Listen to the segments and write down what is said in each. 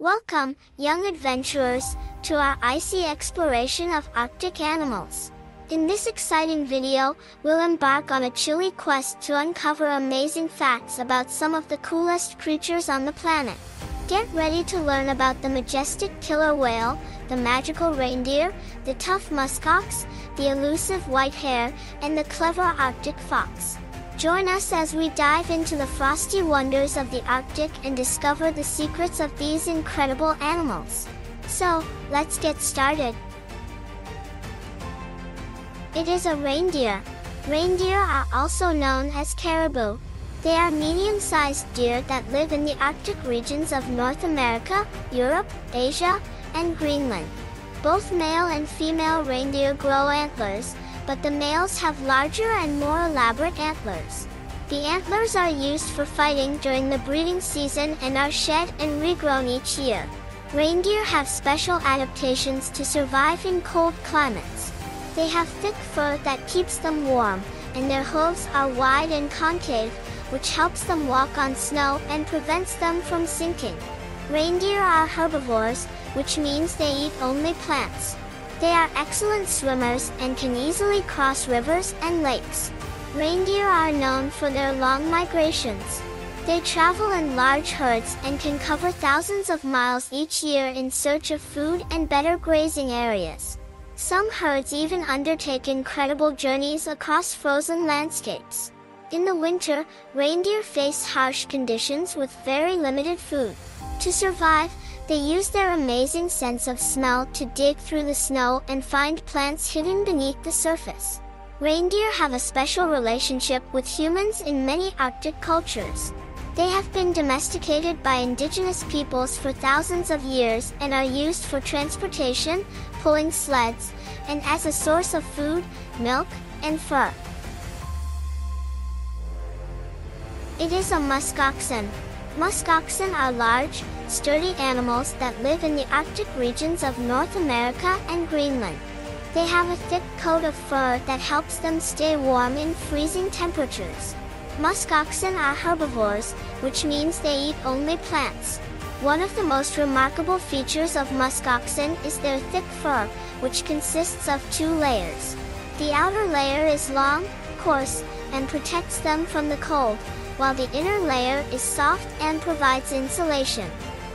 Welcome, young adventurers, to our icy exploration of Arctic animals. In this exciting video, we'll embark on a chilly quest to uncover amazing facts about some of the coolest creatures on the planet. Get ready to learn about the majestic killer whale, the magical reindeer, the tough muskox, the elusive white hare, and the clever Arctic fox. Join us as we dive into the frosty wonders of the Arctic and discover the secrets of these incredible animals. So, let's get started. It is a reindeer. Reindeer are also known as caribou. They are medium-sized deer that live in the Arctic regions of North America, Europe, Asia, and Greenland. Both male and female reindeer grow antlers, but the males have larger and more elaborate antlers. The antlers are used for fighting during the breeding season and are shed and regrown each year. Reindeer have special adaptations to survive in cold climates. They have thick fur that keeps them warm, and their hooves are wide and concave, which helps them walk on snow and prevents them from sinking. Reindeer are herbivores, which means they eat only plants. They are excellent swimmers and can easily cross rivers and lakes. Reindeer are known for their long migrations. They travel in large herds and can cover thousands of miles each year in search of food and better grazing areas. Some herds even undertake incredible journeys across frozen landscapes. In the winter, reindeer face harsh conditions with very limited food. To survive, they use their amazing sense of smell to dig through the snow and find plants hidden beneath the surface. Reindeer have a special relationship with humans in many Arctic cultures. They have been domesticated by indigenous peoples for thousands of years and are used for transportation, pulling sleds, and as a source of food, milk, and fur. It is a muskoxen, Muskoxen are large, sturdy animals that live in the Arctic regions of North America and Greenland. They have a thick coat of fur that helps them stay warm in freezing temperatures. Muskoxen are herbivores, which means they eat only plants. One of the most remarkable features of muskoxen is their thick fur, which consists of two layers. The outer layer is long, coarse, and protects them from the cold, while the inner layer is soft and provides insulation.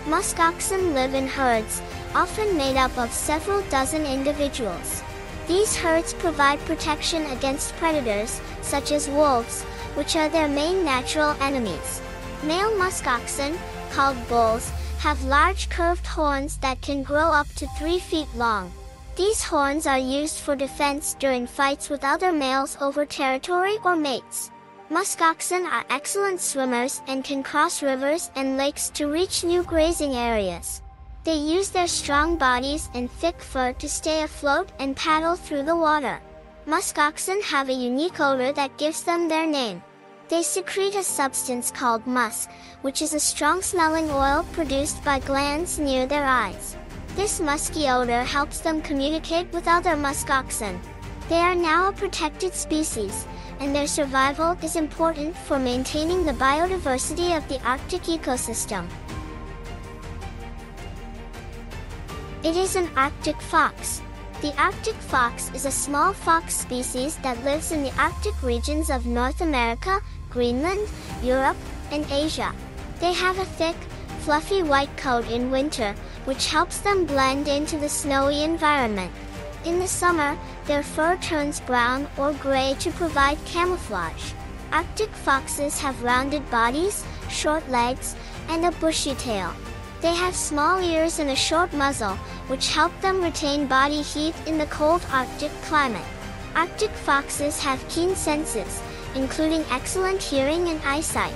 Muskoxen live in herds, often made up of several dozen individuals. These herds provide protection against predators, such as wolves, which are their main natural enemies. Male muskoxen, called bulls, have large curved horns that can grow up to 3 feet long. These horns are used for defense during fights with other males over territory or mates. Muskoxen are excellent swimmers and can cross rivers and lakes to reach new grazing areas. They use their strong bodies and thick fur to stay afloat and paddle through the water. Muskoxen have a unique odor that gives them their name. They secrete a substance called musk, which is a strong-smelling oil produced by glands near their eyes. This musky odor helps them communicate with other muskoxen. They are now a protected species, and their survival is important for maintaining the biodiversity of the Arctic ecosystem. It is an Arctic fox. The Arctic fox is a small fox species that lives in the Arctic regions of North America, Greenland, Europe, and Asia. They have a thick, fluffy white coat in winter, which helps them blend into the snowy environment. In the summer, their fur turns brown or gray to provide camouflage. Arctic foxes have rounded bodies, short legs, and a bushy tail. They have small ears and a short muzzle, which help them retain body heat in the cold Arctic climate. Arctic foxes have keen senses, including excellent hearing and eyesight.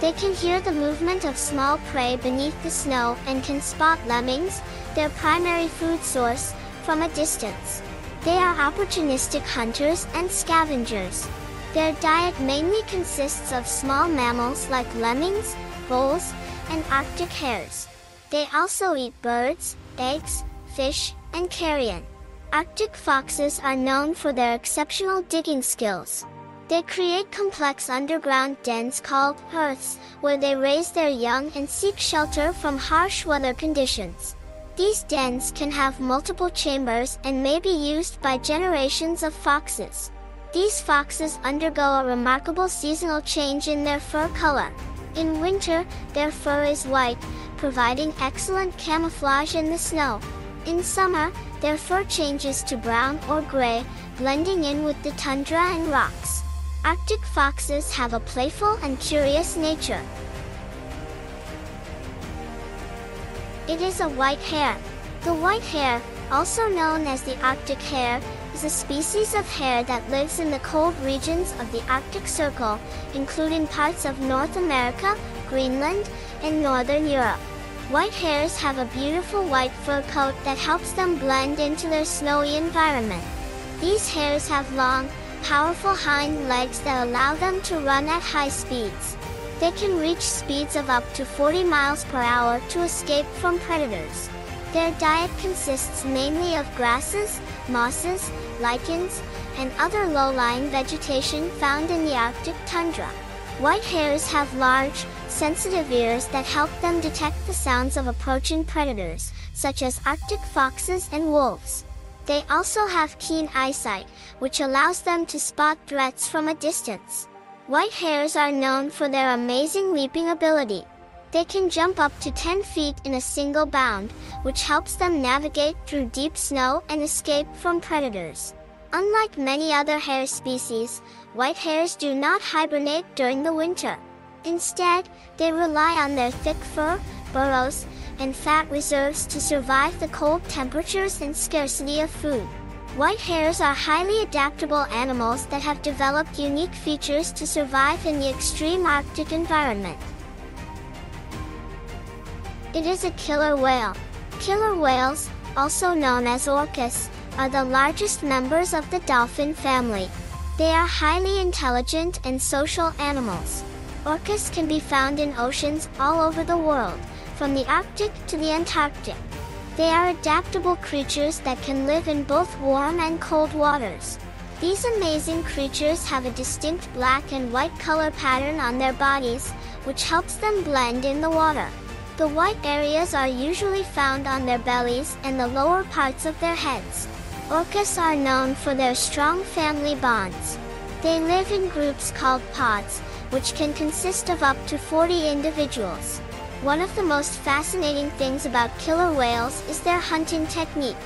They can hear the movement of small prey beneath the snow and can spot lemmings, their primary food source, from a distance. They are opportunistic hunters and scavengers. Their diet mainly consists of small mammals like lemmings, voles, and Arctic hares. They also eat birds, eggs, fish, and carrion. Arctic foxes are known for their exceptional digging skills. They create complex underground dens called earths, where they raise their young and seek shelter from harsh weather conditions. These dens can have multiple chambers and may be used by generations of foxes. These foxes undergo a remarkable seasonal change in their fur color. In winter, their fur is white, providing excellent camouflage in the snow. In summer, their fur changes to brown or gray, blending in with the tundra and rocks. Arctic foxes have a playful and curious nature. It is a white hare. The white hare, also known as the Arctic hare, is a species of hare that lives in the cold regions of the Arctic Circle, including parts of North America, Greenland, and Northern Europe. White hares have a beautiful white fur coat that helps them blend into their snowy environment. These hares have long, powerful hind legs that allow them to run at high speeds. They can reach speeds of up to 40 miles per hour to escape from predators. Their diet consists mainly of grasses, mosses, lichens, and other low-lying vegetation found in the Arctic tundra. White hares have large, sensitive ears that help them detect the sounds of approaching predators, such as Arctic foxes and wolves. They also have keen eyesight, which allows them to spot threats from a distance. White hares are known for their amazing leaping ability. They can jump up to 10 feet in a single bound, which helps them navigate through deep snow and escape from predators. Unlike many other hare species, white hares do not hibernate during the winter. Instead, they rely on their thick fur, burrows, and fat reserves to survive the cold temperatures and scarcity of food. White hares are highly adaptable animals that have developed unique features to survive in the extreme Arctic environment. It is a killer whale. Killer whales, also known as orcas, are the largest members of the dolphin family. They are highly intelligent and social animals. Orcas can be found in oceans all over the world, from the Arctic to the Antarctic. They are adaptable creatures that can live in both warm and cold waters. These amazing creatures have a distinct black and white color pattern on their bodies, which helps them blend in the water. The white areas are usually found on their bellies and the lower parts of their heads. Orcas are known for their strong family bonds. They live in groups called pods, which can consist of up to 40 individuals. One of the most fascinating things about killer whales is their hunting technique.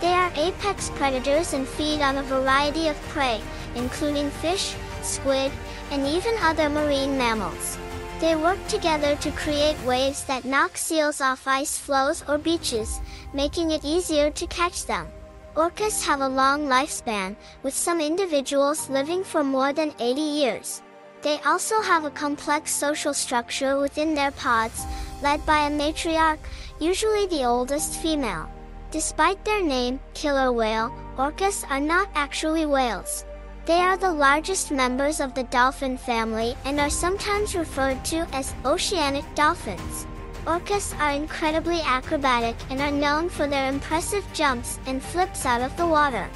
They are apex predators and feed on a variety of prey, including fish, squid, and even other marine mammals. They work together to create waves that knock seals off ice floes or beaches, making it easier to catch them. Orcas have a long lifespan, with some individuals living for more than 80 years. They also have a complex social structure within their pods, led by a matriarch, usually the oldest female. Despite their name, killer whale, orcas are not actually whales. They are the largest members of the dolphin family and are sometimes referred to as oceanic dolphins. Orcas are incredibly acrobatic and are known for their impressive jumps and flips out of the water.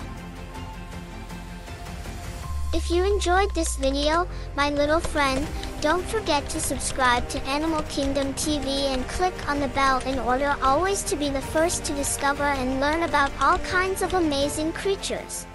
If you enjoyed this video, my little friend, don't forget to subscribe to Animal Kingdom TV and click on the bell in order always to be the first to discover and learn about all kinds of amazing creatures.